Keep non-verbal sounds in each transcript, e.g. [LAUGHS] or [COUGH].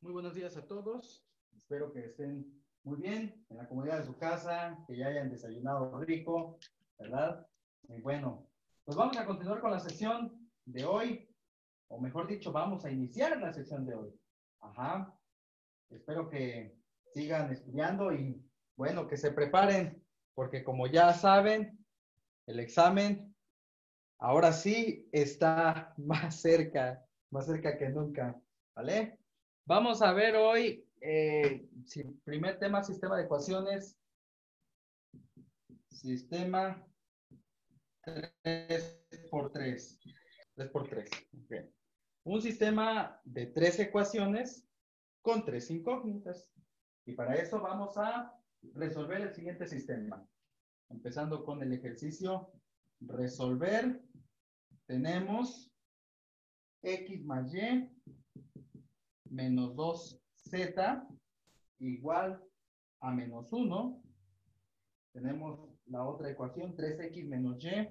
Muy buenos días a todos. Espero que estén muy bien en la comunidad de su casa, que ya hayan desayunado rico, ¿verdad? Y bueno, pues vamos a continuar con la sesión de hoy, o mejor dicho, vamos a iniciar la sesión de hoy. Ajá. Espero que sigan estudiando y bueno, que se preparen, porque como ya saben, el examen ahora sí está [LAUGHS] más cerca, más cerca que nunca, ¿vale? Vamos a ver hoy, eh, primer tema, sistema de ecuaciones. Sistema 3 por 3. 3 por 3. Okay. Un sistema de tres ecuaciones con tres incógnitas. Y para eso vamos a resolver el siguiente sistema. Empezando con el ejercicio resolver. Tenemos x más y menos 2z igual a menos 1. Tenemos la otra ecuación, 3x menos y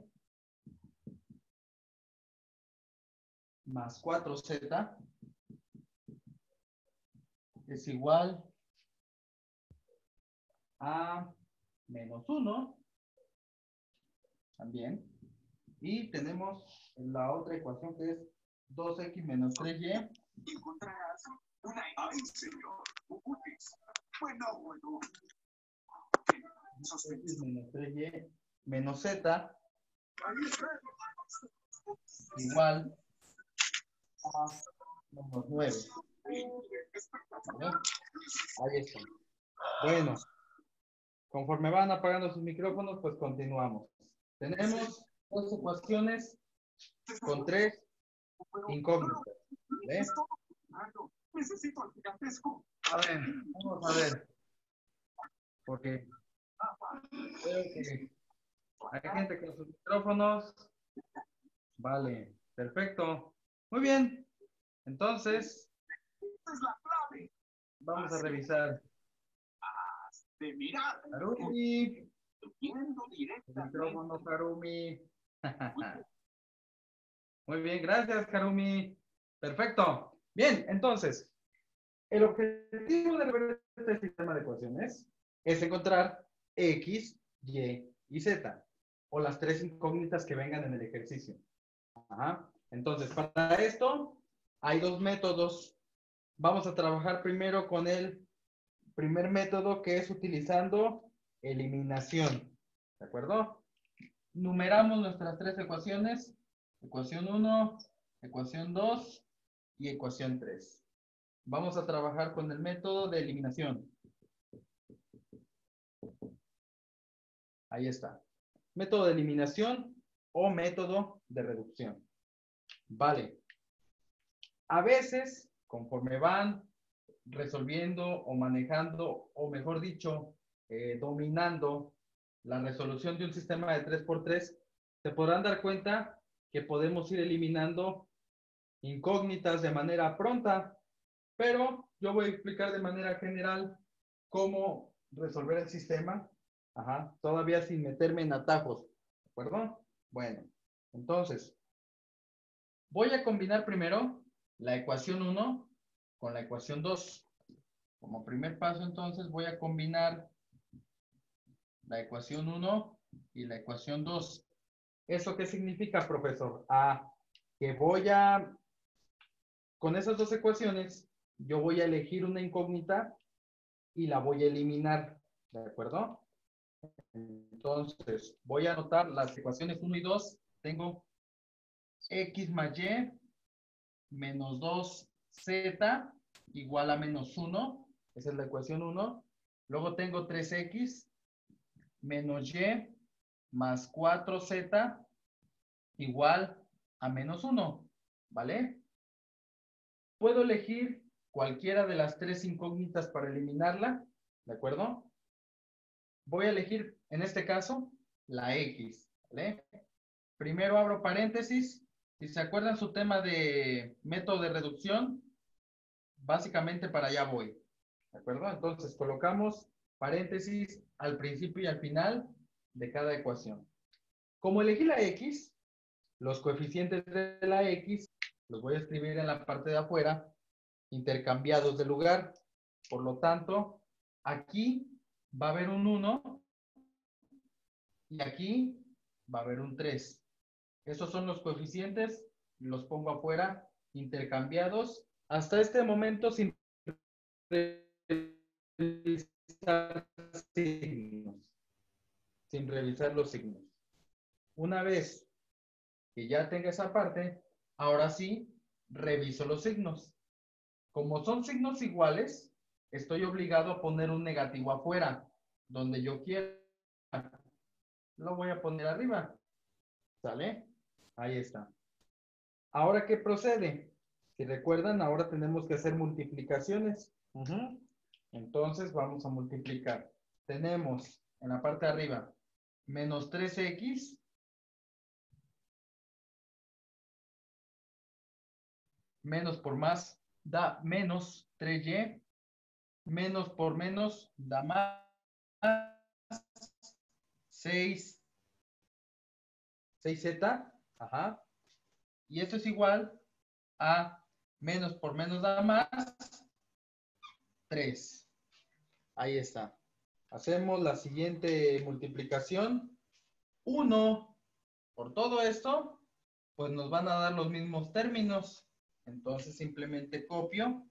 más 4z es igual a menos 1 también. Y tenemos la otra ecuación que es 2x menos 3y. Encontrarás una... ¡Ay, señor! Bueno, bueno. 2x menos 3y menos z igual a menos 9. Ahí está. Bueno, conforme van apagando sus micrófonos, pues continuamos. Tenemos dos ecuaciones con tres incógnitas. Necesito gigantesco. A ver, vamos a ver. Porque que hay gente con sus micrófonos. Vale, perfecto. Muy bien. Entonces, vamos a revisar. De mirar. Harumi. Micrófono, Harumi. [LAUGHS] Muy bien, gracias, Harumi. Perfecto. Bien, entonces, el objetivo de este sistema de ecuaciones es encontrar X, Y y Z, o las tres incógnitas que vengan en el ejercicio. Entonces, para esto hay dos métodos. Vamos a trabajar primero con el primer método que es utilizando eliminación. ¿De acuerdo? Numeramos nuestras tres ecuaciones. Ecuación 1, ecuación 2 y ecuación 3. Vamos a trabajar con el método de eliminación. Ahí está. Método de eliminación o método de reducción. Vale. A veces, conforme van resolviendo o manejando, o mejor dicho, eh, dominando la resolución de un sistema de 3x3, se podrán dar cuenta que podemos ir eliminando incógnitas de manera pronta, pero yo voy a explicar de manera general cómo resolver el sistema, Ajá, todavía sin meterme en atajos, ¿de acuerdo? Bueno, entonces, voy a combinar primero la ecuación 1 con la ecuación 2. Como primer paso, entonces, voy a combinar la ecuación 1 y la ecuación 2. ¿Eso qué significa, profesor? Ah, que voy a, con esas dos ecuaciones, yo voy a elegir una incógnita y la voy a eliminar, ¿de acuerdo? Entonces, voy a anotar las ecuaciones 1 y 2. Tengo x más y menos 2z igual a menos 1. Esa es la ecuación 1. Luego tengo 3x menos y más 4z igual a menos 1, ¿vale? Puedo elegir cualquiera de las tres incógnitas para eliminarla, ¿de acuerdo? Voy a elegir, en este caso, la x, ¿vale? Primero abro paréntesis. Si se acuerdan su tema de método de reducción, básicamente para allá voy, ¿de acuerdo? Entonces colocamos paréntesis al principio y al final de cada ecuación. Como elegí la X, los coeficientes de la X los voy a escribir en la parte de afuera intercambiados de lugar. Por lo tanto, aquí va a haber un 1 y aquí va a haber un 3. Esos son los coeficientes, los pongo afuera, intercambiados. Hasta este momento sin revisar signos. Sin revisar los signos. Una vez que ya tenga esa parte, ahora sí, reviso los signos. Como son signos iguales, estoy obligado a poner un negativo afuera, donde yo quiera. Lo voy a poner arriba. ¿Sale? Ahí está. Ahora, ¿qué procede? Si recuerdan, ahora tenemos que hacer multiplicaciones. Entonces, vamos a multiplicar. Tenemos en la parte de arriba menos 3x menos por más da menos 3y, menos por menos da más 6, 6z, ajá, y esto es igual a menos por menos da más 3. Ahí está. Hacemos la siguiente multiplicación. 1 por todo esto, pues nos van a dar los mismos términos. Entonces simplemente copio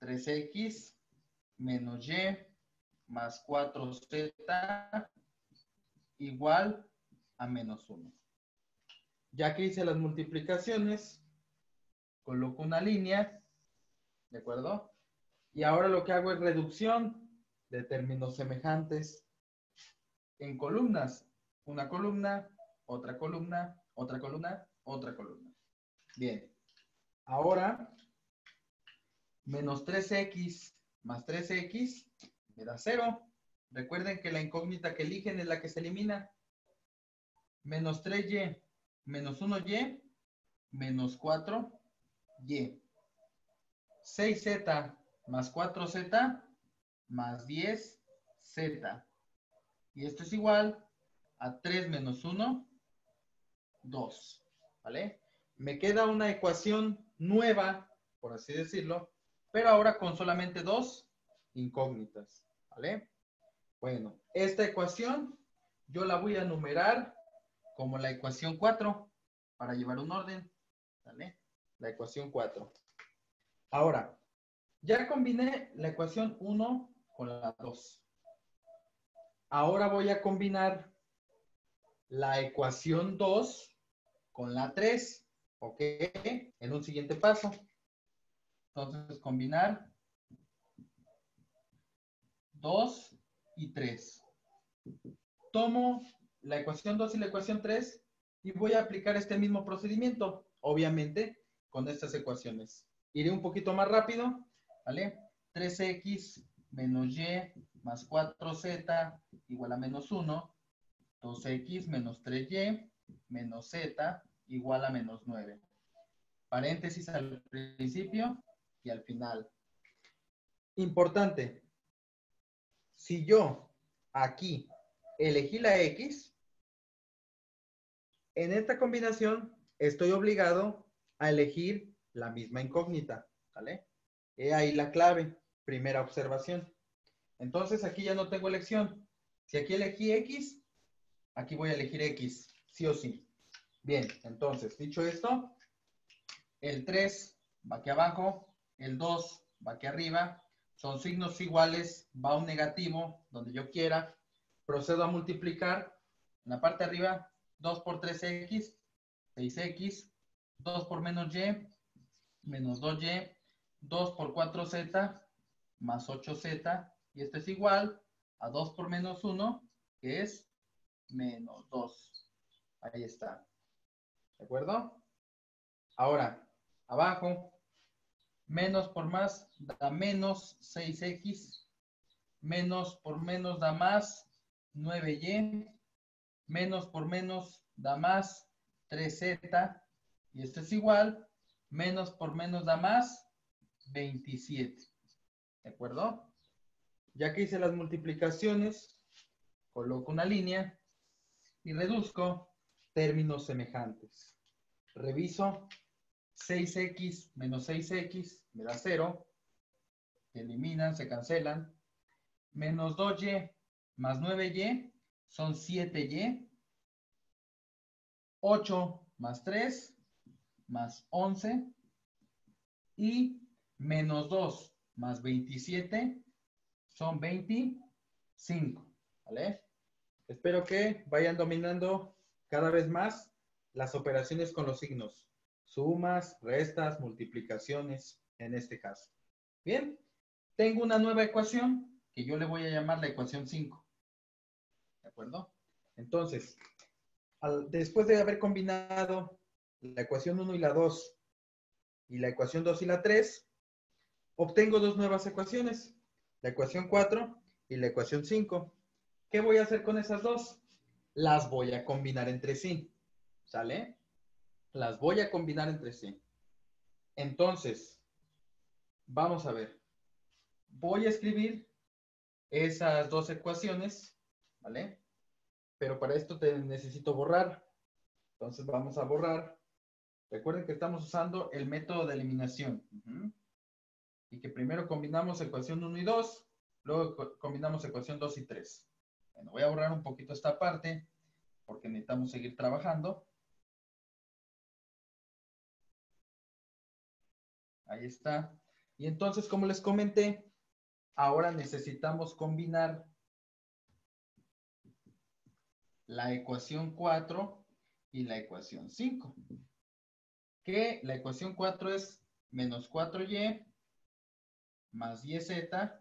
3x menos y más 4z igual a menos 1. Ya que hice las multiplicaciones, coloco una línea, ¿de acuerdo? Y ahora lo que hago es reducción de términos semejantes en columnas. Una columna, otra columna, otra columna, otra columna. Bien. Ahora, menos 3x más 3x me da 0. Recuerden que la incógnita que eligen es la que se elimina. Menos 3y menos 1y menos 4y. 6z más 4z más 10z. Y esto es igual a 3 menos 1, 2. ¿Vale? Me queda una ecuación nueva, por así decirlo, pero ahora con solamente dos incógnitas, ¿vale? Bueno, esta ecuación yo la voy a numerar como la ecuación 4 para llevar un orden, ¿vale? La ecuación 4. Ahora, ya combiné la ecuación 1 con la 2. Ahora voy a combinar la ecuación 2 con la 3. ¿Ok? En un siguiente paso. Entonces, combinar 2 y 3. Tomo la ecuación 2 y la ecuación 3 y voy a aplicar este mismo procedimiento, obviamente, con estas ecuaciones. Iré un poquito más rápido, ¿vale? 3x menos y más 4z igual a menos 1. 2x menos 3y menos z igual a menos 9. Paréntesis al principio y al final. Importante. Si yo aquí elegí la X, en esta combinación estoy obligado a elegir la misma incógnita. ¿Vale? He ahí la clave. Primera observación. Entonces aquí ya no tengo elección. Si aquí elegí X, aquí voy a elegir X, sí o sí. Bien, entonces, dicho esto, el 3 va aquí abajo, el 2 va aquí arriba, son signos iguales, va un negativo donde yo quiera, procedo a multiplicar, en la parte de arriba, 2 por 3x, 6x, 2 por menos y, menos 2y, 2 por 4z, más 8z, y esto es igual a 2 por menos 1, que es menos 2. Ahí está. ¿De acuerdo? Ahora, abajo, menos por más da menos 6x, menos por menos da más 9y, menos por menos da más 3z, y esto es igual, menos por menos da más 27. ¿De acuerdo? Ya que hice las multiplicaciones, coloco una línea y reduzco términos semejantes. Reviso 6x menos 6x me da 0. Se eliminan, se cancelan. Menos 2y más 9y son 7y. 8 más 3 más 11. Y menos 2 más 27 son 25. ¿Vale? Espero que vayan dominando cada vez más las operaciones con los signos. Sumas, restas, multiplicaciones, en este caso. Bien, tengo una nueva ecuación que yo le voy a llamar la ecuación 5. ¿De acuerdo? Entonces, después de haber combinado la ecuación 1 y la 2 y la ecuación 2 y la 3, obtengo dos nuevas ecuaciones, la ecuación 4 y la ecuación 5. ¿Qué voy a hacer con esas dos? Las voy a combinar entre sí. ¿Sale? Las voy a combinar entre sí. Entonces, vamos a ver. Voy a escribir esas dos ecuaciones, ¿vale? Pero para esto te necesito borrar. Entonces vamos a borrar. Recuerden que estamos usando el método de eliminación. Y que primero combinamos ecuación 1 y 2, luego combinamos ecuación 2 y 3. Bueno, voy a borrar un poquito esta parte porque necesitamos seguir trabajando. Ahí está. Y entonces, como les comenté, ahora necesitamos combinar la ecuación 4 y la ecuación 5. Que la ecuación 4 es menos 4y más 10z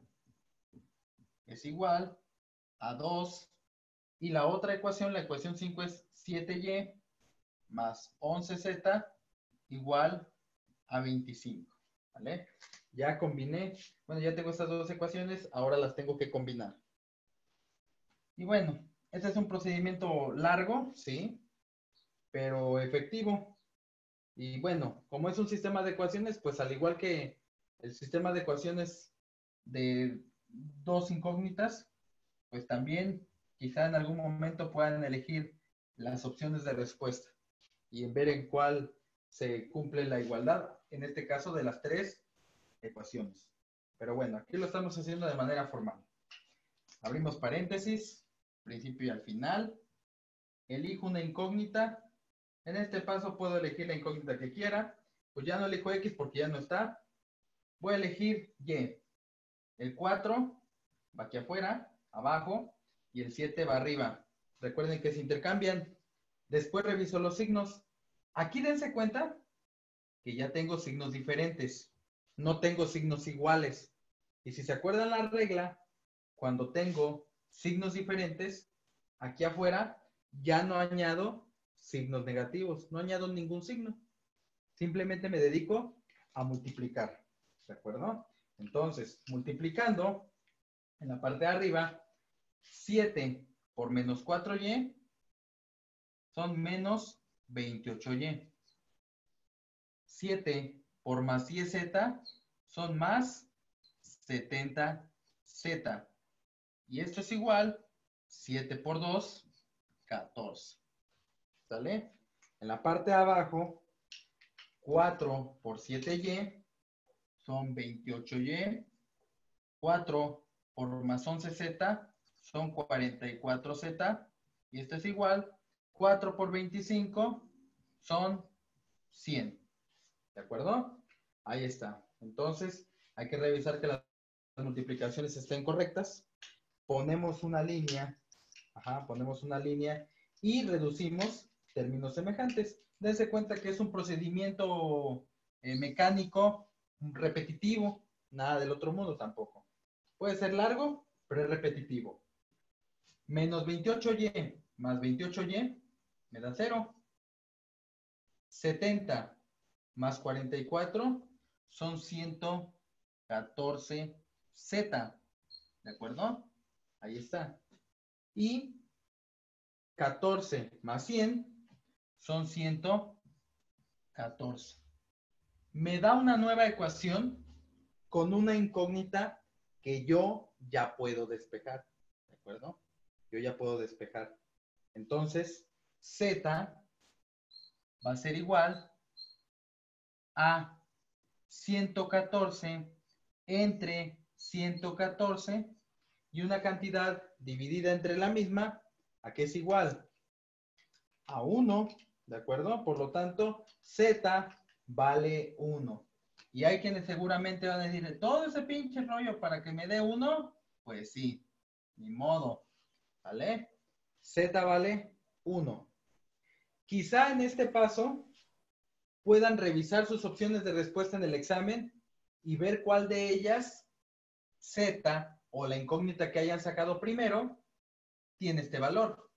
es igual a 2. Y la otra ecuación, la ecuación 5 es 7y más 11z igual a 25. ¿Vale? Ya combiné, bueno, ya tengo estas dos ecuaciones, ahora las tengo que combinar. Y bueno, este es un procedimiento largo, ¿sí? Pero efectivo. Y bueno, como es un sistema de ecuaciones, pues al igual que el sistema de ecuaciones de dos incógnitas, pues también quizá en algún momento puedan elegir las opciones de respuesta y ver en cuál se cumple la igualdad, en este caso de las tres ecuaciones. Pero bueno, aquí lo estamos haciendo de manera formal. Abrimos paréntesis, principio y al final. Elijo una incógnita. En este paso puedo elegir la incógnita que quiera. Pues ya no elijo X porque ya no está. Voy a elegir Y. El 4 va aquí afuera, abajo, y el 7 va arriba. Recuerden que se intercambian. Después reviso los signos. Aquí dense cuenta que ya tengo signos diferentes. No tengo signos iguales. Y si se acuerdan la regla, cuando tengo signos diferentes, aquí afuera ya no añado signos negativos. No añado ningún signo. Simplemente me dedico a multiplicar. ¿De acuerdo? Entonces, multiplicando en la parte de arriba, 7 por menos 4y son menos 28y. 7 por más 10z son más 70z. Y esto es igual 7 por 2, 14. ¿Sale? En la parte de abajo, 4 por 7y son 28y. 4 por más 11z son 44z. Y esto es igual. 4 por 25 son 100. ¿De acuerdo? Ahí está. Entonces, hay que revisar que las multiplicaciones estén correctas. Ponemos una línea. Ajá, ponemos una línea y reducimos términos semejantes. Dense cuenta que es un procedimiento eh, mecánico repetitivo. Nada del otro mundo tampoco. Puede ser largo, pero es repetitivo. Menos 28y más 28y me da 0. 70 más 44 son 114z. ¿De acuerdo? Ahí está. Y 14 más 100 son 114. Me da una nueva ecuación con una incógnita que yo ya puedo despejar. ¿De acuerdo? Yo ya puedo despejar. Entonces, z va a ser igual a 114 entre 114 y una cantidad dividida entre la misma, ¿a qué es igual? A 1, ¿de acuerdo? Por lo tanto, z vale 1. Y hay quienes seguramente van a decir, todo ese pinche rollo para que me dé 1, pues sí, ni modo, ¿vale? Z vale 1. Quizá en este paso puedan revisar sus opciones de respuesta en el examen y ver cuál de ellas, Z o la incógnita que hayan sacado primero, tiene este valor.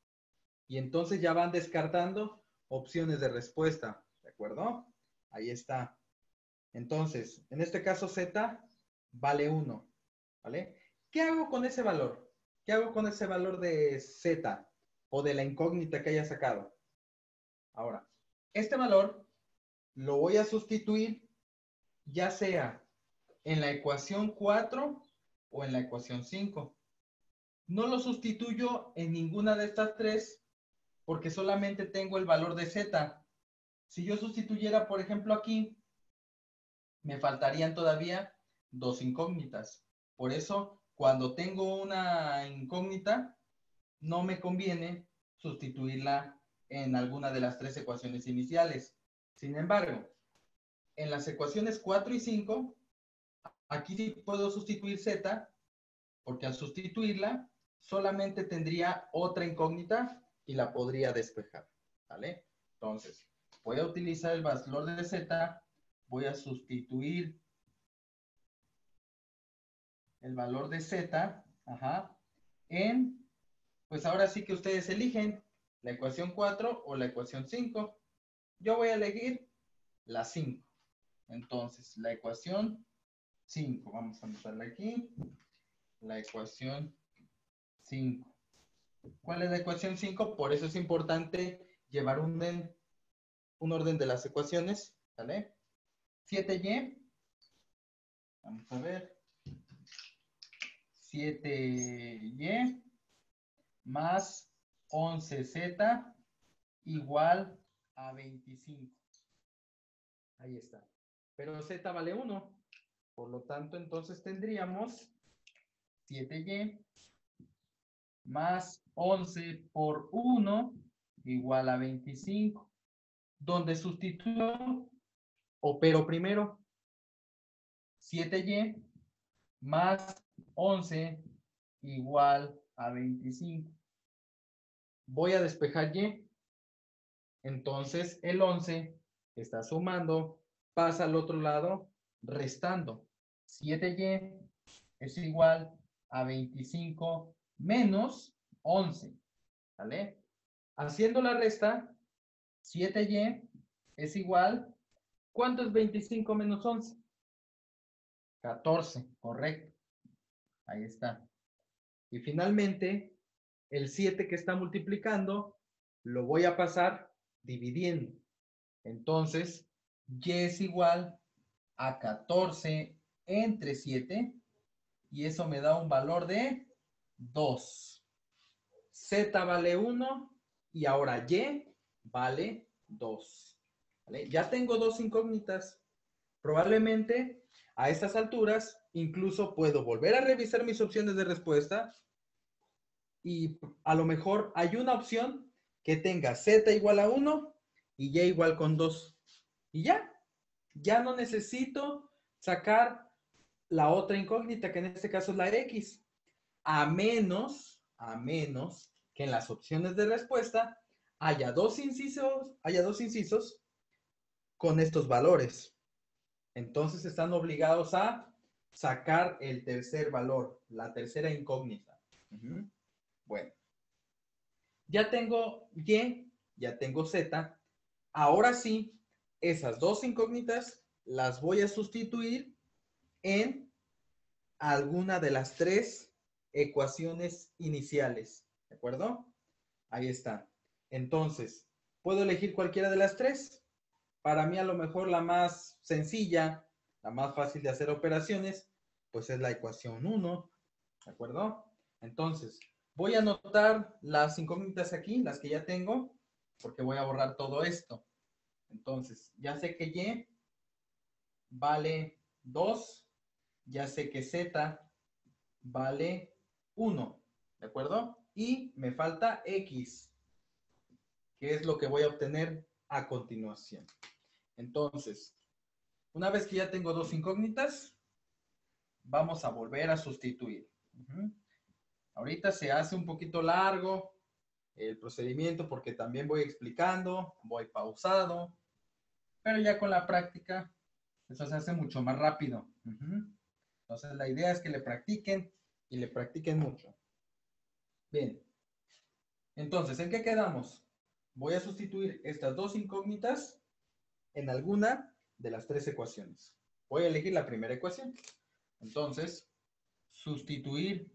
Y entonces ya van descartando opciones de respuesta, ¿de acuerdo? Ahí está. Entonces, en este caso Z vale 1, ¿vale? ¿Qué hago con ese valor? ¿Qué hago con ese valor de Z o de la incógnita que haya sacado? Ahora, este valor lo voy a sustituir ya sea en la ecuación 4 o en la ecuación 5. No lo sustituyo en ninguna de estas tres porque solamente tengo el valor de z. Si yo sustituyera, por ejemplo, aquí, me faltarían todavía dos incógnitas. Por eso, cuando tengo una incógnita, no me conviene sustituirla en alguna de las tres ecuaciones iniciales. Sin embargo, en las ecuaciones 4 y 5, aquí sí puedo sustituir z, porque al sustituirla solamente tendría otra incógnita y la podría despejar. ¿Vale? Entonces, voy a utilizar el valor de z, voy a sustituir el valor de z, ajá, en, pues ahora sí que ustedes eligen la ecuación 4 o la ecuación 5. Yo voy a elegir la 5. Entonces, la ecuación 5. Vamos a anotarla aquí. La ecuación 5. ¿Cuál es la ecuación 5? Por eso es importante llevar un un orden de las ecuaciones. ¿Vale? 7y. Vamos a ver. 7y más 11z igual a 25. Ahí está. Pero z vale 1. Por lo tanto, entonces tendríamos 7y más 11 por 1 igual a 25. Donde sustituyo, opero primero 7y más 11 igual a 25. Voy a despejar y. Entonces, el 11 está sumando, pasa al otro lado, restando. 7y es igual a 25 menos 11. ¿Vale? Haciendo la resta, 7y es igual, ¿cuánto es 25 menos 11? 14, correcto. Ahí está. Y finalmente, el 7 que está multiplicando, lo voy a pasar dividiendo. Entonces, y es igual a 14 entre 7 y eso me da un valor de 2. Z vale 1 y ahora y vale 2. Ya tengo dos incógnitas. Probablemente a estas alturas incluso puedo volver a revisar mis opciones de respuesta y a lo mejor hay una opción que tenga z igual a 1 y y igual con 2. Y ya, ya no necesito sacar la otra incógnita, que en este caso es la x, a menos, a menos que en las opciones de respuesta haya dos incisos, haya dos incisos con estos valores. Entonces están obligados a sacar el tercer valor, la tercera incógnita. Bueno, ya tengo Y, ya tengo Z. Ahora sí, esas dos incógnitas las voy a sustituir en alguna de las tres ecuaciones iniciales. ¿De acuerdo? Ahí está. Entonces, ¿puedo elegir cualquiera de las tres? Para mí a lo mejor la más sencilla, la más fácil de hacer operaciones, pues es la ecuación 1. ¿De acuerdo? Entonces, Voy a anotar las incógnitas aquí, las que ya tengo, porque voy a borrar todo esto. Entonces, ya sé que Y vale 2, ya sé que Z vale 1, ¿de acuerdo? Y me falta X, que es lo que voy a obtener a continuación. Entonces, una vez que ya tengo dos incógnitas, vamos a volver a sustituir. Ahorita se hace un poquito largo el procedimiento porque también voy explicando, voy pausado, pero ya con la práctica eso se hace mucho más rápido. Entonces la idea es que le practiquen y le practiquen mucho. Bien. Entonces, ¿en qué quedamos? Voy a sustituir estas dos incógnitas en alguna de las tres ecuaciones. Voy a elegir la primera ecuación. Entonces, sustituir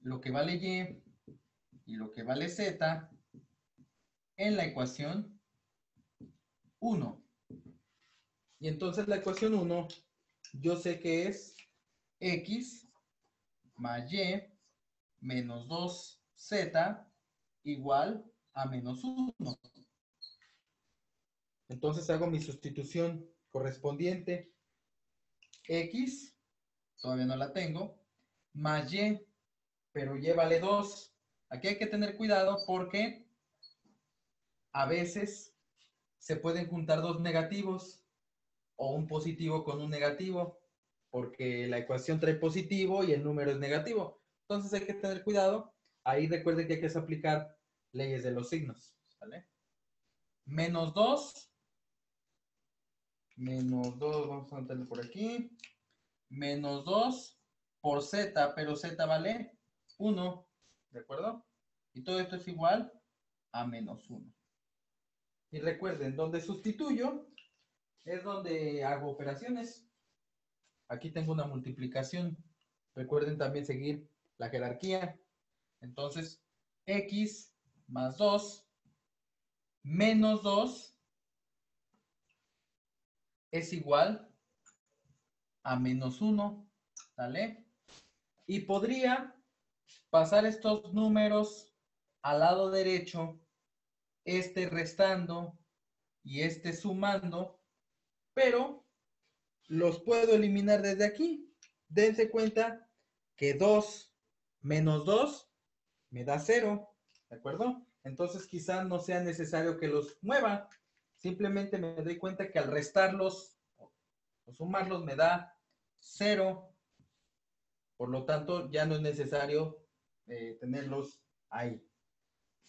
lo que vale y y lo que vale z en la ecuación 1. Y entonces la ecuación 1, yo sé que es x más y menos 2z igual a menos 1. Entonces hago mi sustitución correspondiente. X, todavía no la tengo, más Y, pero Y vale 2. Aquí hay que tener cuidado porque a veces se pueden juntar dos negativos o un positivo con un negativo, porque la ecuación trae positivo y el número es negativo. Entonces hay que tener cuidado. Ahí recuerden que hay que aplicar leyes de los signos. Menos 2 menos 2, vamos a anotarlo por aquí, menos 2 por z, pero z vale 1, ¿de acuerdo? Y todo esto es igual a menos 1. Y recuerden, donde sustituyo es donde hago operaciones. Aquí tengo una multiplicación. Recuerden también seguir la jerarquía. Entonces, x más 2 menos 2 es igual a menos 1, ¿sale? Y podría pasar estos números al lado derecho, este restando y este sumando, pero los puedo eliminar desde aquí. Dense cuenta que 2 menos 2 me da 0, ¿de acuerdo? Entonces quizás no sea necesario que los mueva, Simplemente me doy cuenta que al restarlos o sumarlos me da 0. Por lo tanto, ya no es necesario eh, tenerlos ahí.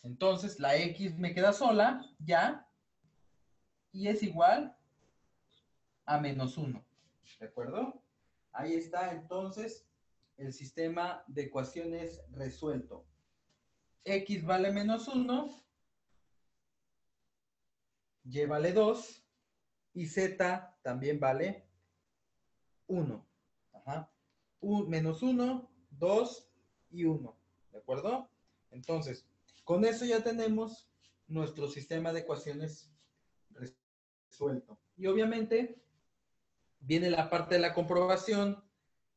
Entonces, la X me queda sola, ya, y es igual a menos 1. ¿De acuerdo? Ahí está entonces el sistema de ecuaciones resuelto. X vale menos 1 y vale 2 y Z también vale 1. Ajá. menos 1, 2 y 1. ¿De acuerdo? Entonces, con eso ya tenemos nuestro sistema de ecuaciones resuelto. Y obviamente viene la parte de la comprobación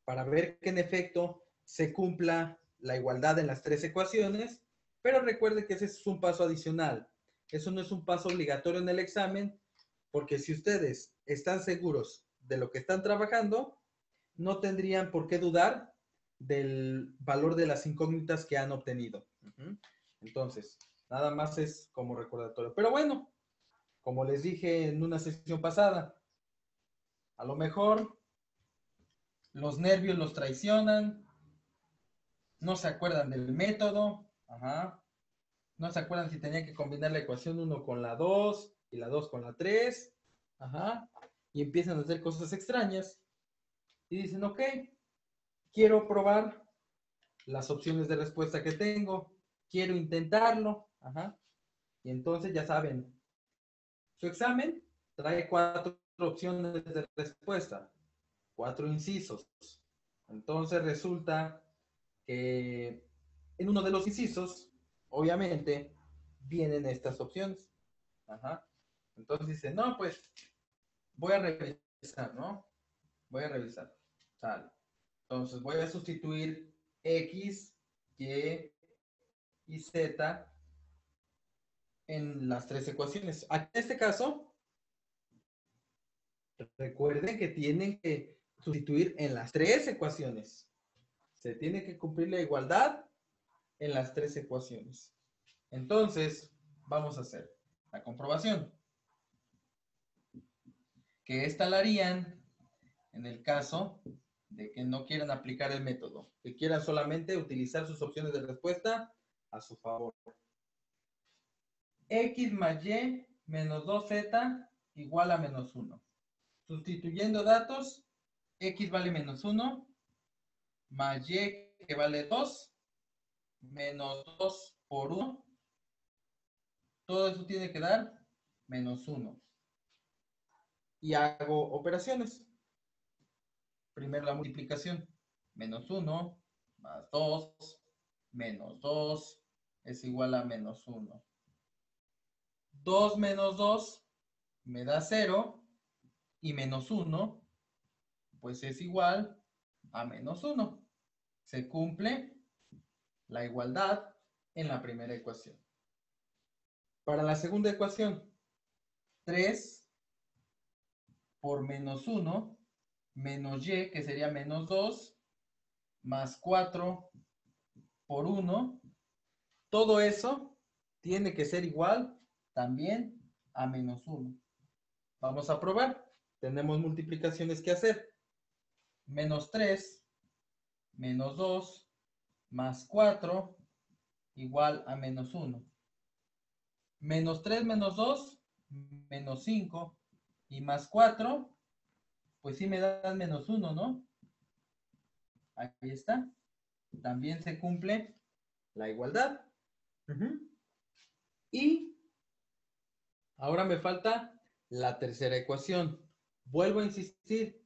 para ver que en efecto se cumpla la igualdad en las tres ecuaciones, pero recuerde que ese es un paso adicional. Eso no es un paso obligatorio en el examen, porque si ustedes están seguros de lo que están trabajando, no tendrían por qué dudar del valor de las incógnitas que han obtenido. Entonces, nada más es como recordatorio. Pero bueno, como les dije en una sesión pasada, a lo mejor los nervios los traicionan, no se acuerdan del método, ajá, no se acuerdan si tenía que combinar la ecuación 1 con la 2 y la 2 con la 3. Ajá. Y empiezan a hacer cosas extrañas. Y dicen, ok, quiero probar las opciones de respuesta que tengo. Quiero intentarlo. Ajá. Y entonces ya saben, su examen trae cuatro opciones de respuesta, cuatro incisos. Entonces resulta que en uno de los incisos obviamente vienen estas opciones. Ajá. Entonces dice, no, pues voy a revisar, ¿no? Voy a revisar. Entonces voy a sustituir X, Y y Z en las tres ecuaciones. En este caso, Recuerden que tienen que sustituir en las tres ecuaciones. Se tiene que cumplir la igualdad en las tres ecuaciones. Entonces, vamos a hacer la comprobación. Que esta la harían en el caso de que no quieran aplicar el método, que quieran solamente utilizar sus opciones de respuesta a su favor. X más Y menos 2Z igual a menos 1. Sustituyendo datos, X vale menos 1, más Y que vale 2, menos 2 por 1. Todo eso tiene que dar menos 1. Y hago operaciones. Primero la multiplicación. Menos 1 más 2 menos 2 es igual a menos 1. 2 menos 2 me da 0 y menos 1 pues es igual a menos 1. Se cumple la igualdad en la primera ecuación. Para la segunda ecuación, 3 por menos 1 menos y, que sería menos 2, más 4 por 1. Todo eso tiene que ser igual también a menos 1. Vamos a probar. Tenemos multiplicaciones que hacer. Menos 3, menos 2, más 4, igual a menos 1. Menos 3 menos 2, menos 5, y más 4, pues sí me dan menos 1, ¿no? Ahí está. También se cumple la igualdad. Y ahora me falta la tercera ecuación. Vuelvo a insistir.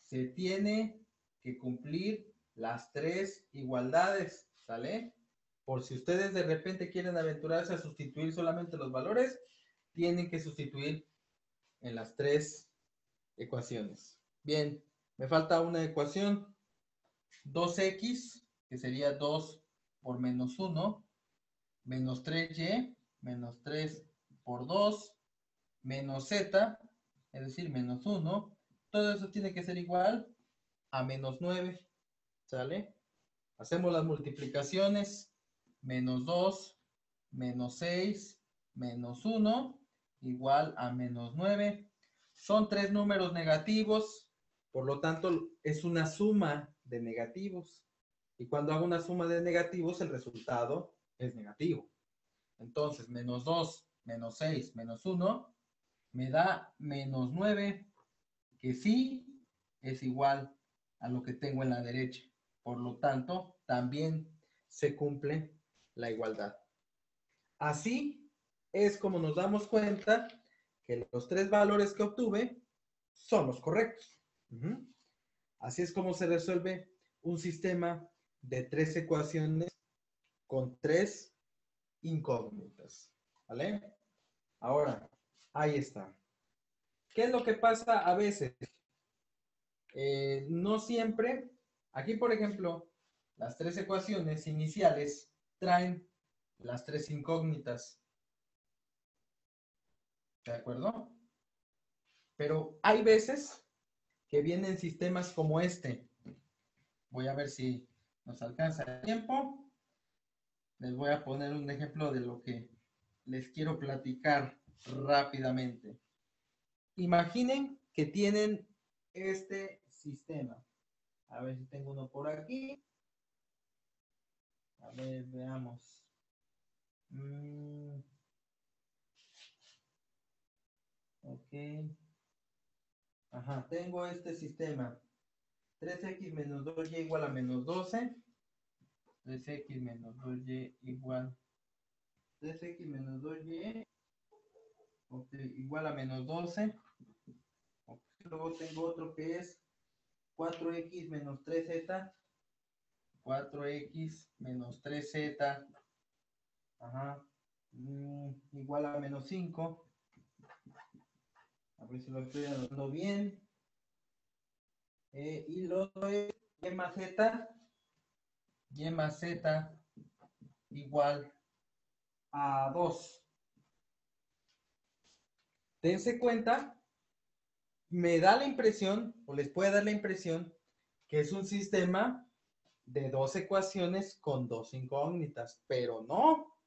Se tiene que cumplir las tres igualdades, ¿sale? Por si ustedes de repente quieren aventurarse a sustituir solamente los valores, tienen que sustituir en las tres ecuaciones. Bien, me falta una ecuación. 2x, que sería 2 por menos 1, menos 3y, menos 3 por 2, menos z, es decir, menos 1. Todo eso tiene que ser igual a menos 9. ¿Sale? Hacemos las multiplicaciones. Menos 2, menos 6, menos 1, igual a menos 9. Son tres números negativos, por lo tanto es una suma de negativos. Y cuando hago una suma de negativos, el resultado es negativo. Entonces, menos 2, menos 6, menos 1, me da menos 9, que sí es igual a lo que tengo en la derecha. Por lo tanto, también se cumple la igualdad. Así es como nos damos cuenta que los tres valores que obtuve son los correctos. Así es como se resuelve un sistema de tres ecuaciones con tres incógnitas. ¿Vale? Ahora, ahí está. ¿Qué es lo que pasa a veces? Eh, no siempre, aquí por ejemplo, las tres ecuaciones iniciales traen las tres incógnitas. ¿De acuerdo? Pero hay veces que vienen sistemas como este. Voy a ver si nos alcanza el tiempo. Les voy a poner un ejemplo de lo que les quiero platicar rápidamente. Imaginen que tienen este sistema. A ver si tengo uno por aquí. A ver, veamos. Mm. Ok. Ajá, tengo este sistema. 3x menos 2y igual a menos 12. 3x menos 2y igual. 3x menos 2y igual a menos 12. Luego tengo otro que es 4x menos 3z. 4x menos 3z. Ajá. Mm, igual a menos 5. A ver si lo estoy anotando bien. Eh, y lo es y más z. Y más z igual a 2. Dense cuenta, me da la impresión, o les puede dar la impresión, que es un sistema de dos ecuaciones con dos incógnitas, pero no.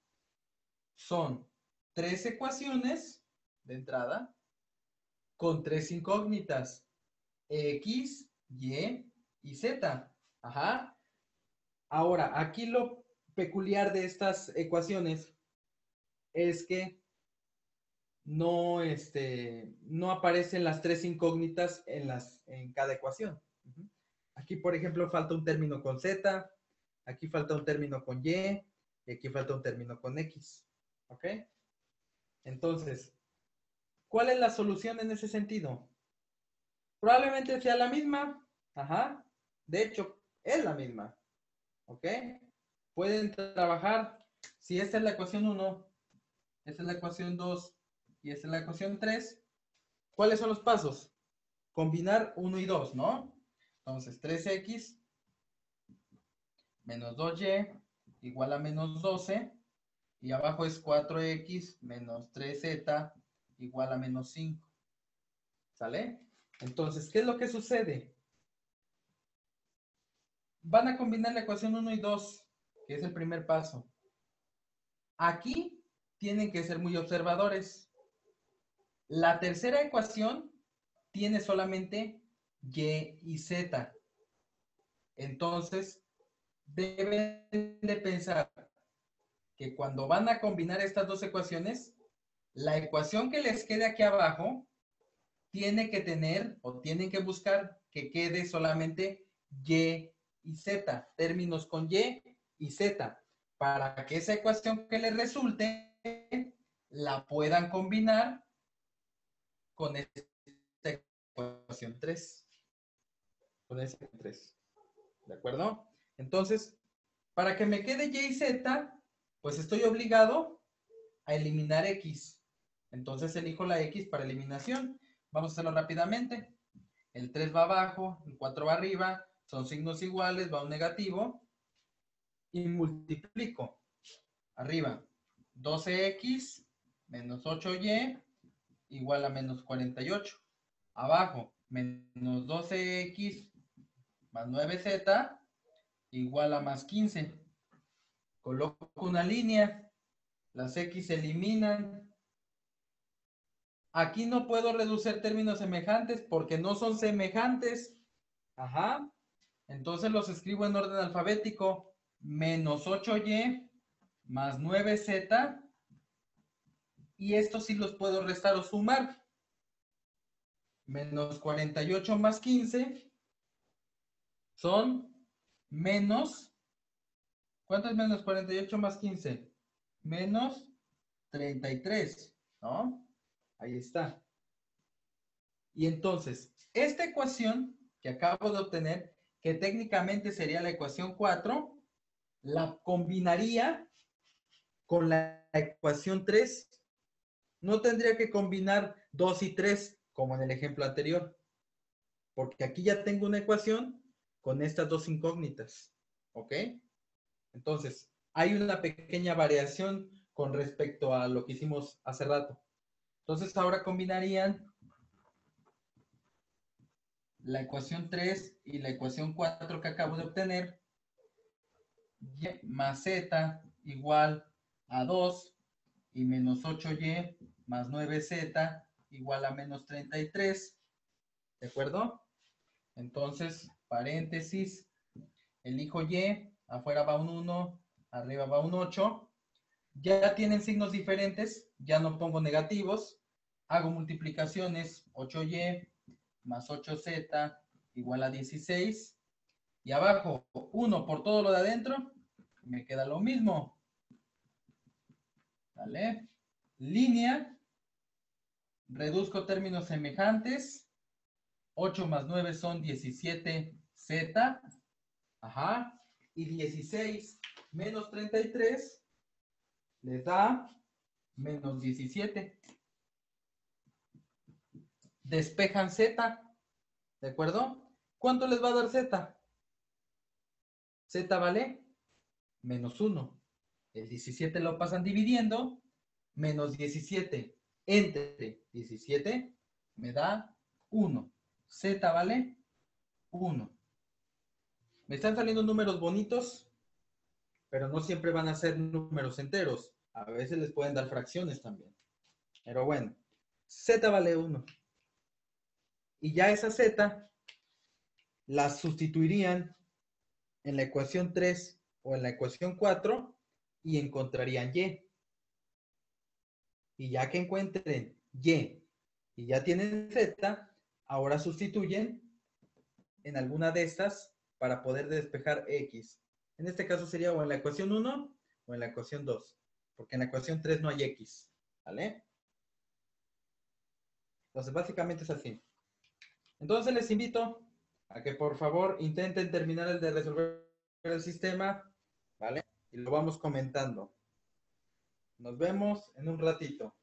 Son tres ecuaciones de entrada con tres incógnitas, X, Y y Z. Ajá. Ahora, aquí lo peculiar de estas ecuaciones es que no, este, no aparecen las tres incógnitas en, las, en cada ecuación. Aquí, por ejemplo, falta un término con Z, aquí falta un término con Y, y aquí falta un término con X. ¿Ok? Entonces, ¿cuál es la solución en ese sentido? Probablemente sea la misma. Ajá. De hecho, es la misma. ¿Ok? Pueden trabajar. Si esta es la ecuación 1, esta es la ecuación 2 y esta es la ecuación 3, ¿cuáles son los pasos? Combinar 1 y 2, ¿no? Entonces, 3x menos 2y igual a menos 12 y abajo es 4x menos 3z igual a menos 5. ¿Sale? Entonces, ¿qué es lo que sucede? Van a combinar la ecuación 1 y 2, que es el primer paso. Aquí tienen que ser muy observadores. La tercera ecuación tiene solamente y y z. Entonces, deben de pensar que cuando van a combinar estas dos ecuaciones, la ecuación que les quede aquí abajo tiene que tener o tienen que buscar que quede solamente y y z, términos con y y z, para que esa ecuación que les resulte la puedan combinar con esta ecuación 3 con ese 3. ¿De acuerdo? Entonces, para que me quede y y z, pues estoy obligado a eliminar x. Entonces elijo la x para eliminación. Vamos a hacerlo rápidamente. El 3 va abajo, el 4 va arriba, son signos iguales, va un negativo. Y multiplico. Arriba, 12x menos 8y igual a menos 48. Abajo, menos 12x más 9z igual a más 15. Coloco una línea, las x se eliminan. Aquí no puedo reducir términos semejantes porque no son semejantes. Ajá. Entonces los escribo en orden alfabético. Menos 8y más 9z. Y estos sí los puedo restar o sumar. Menos 48 más 15 son menos, ¿cuánto es menos 48 más 15? Menos 33, ¿no? Ahí está. Y entonces, esta ecuación que acabo de obtener, que técnicamente sería la ecuación 4, la combinaría con la ecuación 3. No tendría que combinar 2 y 3 como en el ejemplo anterior, porque aquí ya tengo una ecuación con estas dos incógnitas. ¿Ok? Entonces, hay una pequeña variación con respecto a lo que hicimos hace rato. Entonces, ahora combinarían la ecuación 3 y la ecuación 4 que acabo de obtener. Y más z igual a 2 y menos 8y más 9z igual a menos 33. ¿De acuerdo? Entonces, paréntesis, elijo Y, afuera va un 1, arriba va un 8. Ya tienen signos diferentes, ya no pongo negativos. Hago multiplicaciones, 8Y más 8Z igual a 16. Y abajo, 1 por todo lo de adentro, me queda lo mismo. ¿Vale? Línea, reduzco términos semejantes. 8 más 9 son 17 Z, ajá, y 16 menos 33 les da menos 17. Despejan Z, ¿de acuerdo? ¿Cuánto les va a dar Z? Z vale menos 1. El 17 lo pasan dividiendo, menos 17 entre 17 me da 1. Z vale 1. Me están saliendo números bonitos, pero no siempre van a ser números enteros. A veces les pueden dar fracciones también. Pero bueno, Z vale 1. Y ya esa Z la sustituirían en la ecuación 3 o en la ecuación 4 y encontrarían Y. Y ya que encuentren Y y ya tienen Z, ahora sustituyen en alguna de estas para poder despejar X. En este caso sería o en la ecuación 1 o en la ecuación 2, porque en la ecuación 3 no hay X. ¿Vale? Entonces, básicamente es así. Entonces, les invito a que por favor intenten terminar el de resolver el sistema, ¿vale? Y lo vamos comentando. Nos vemos en un ratito.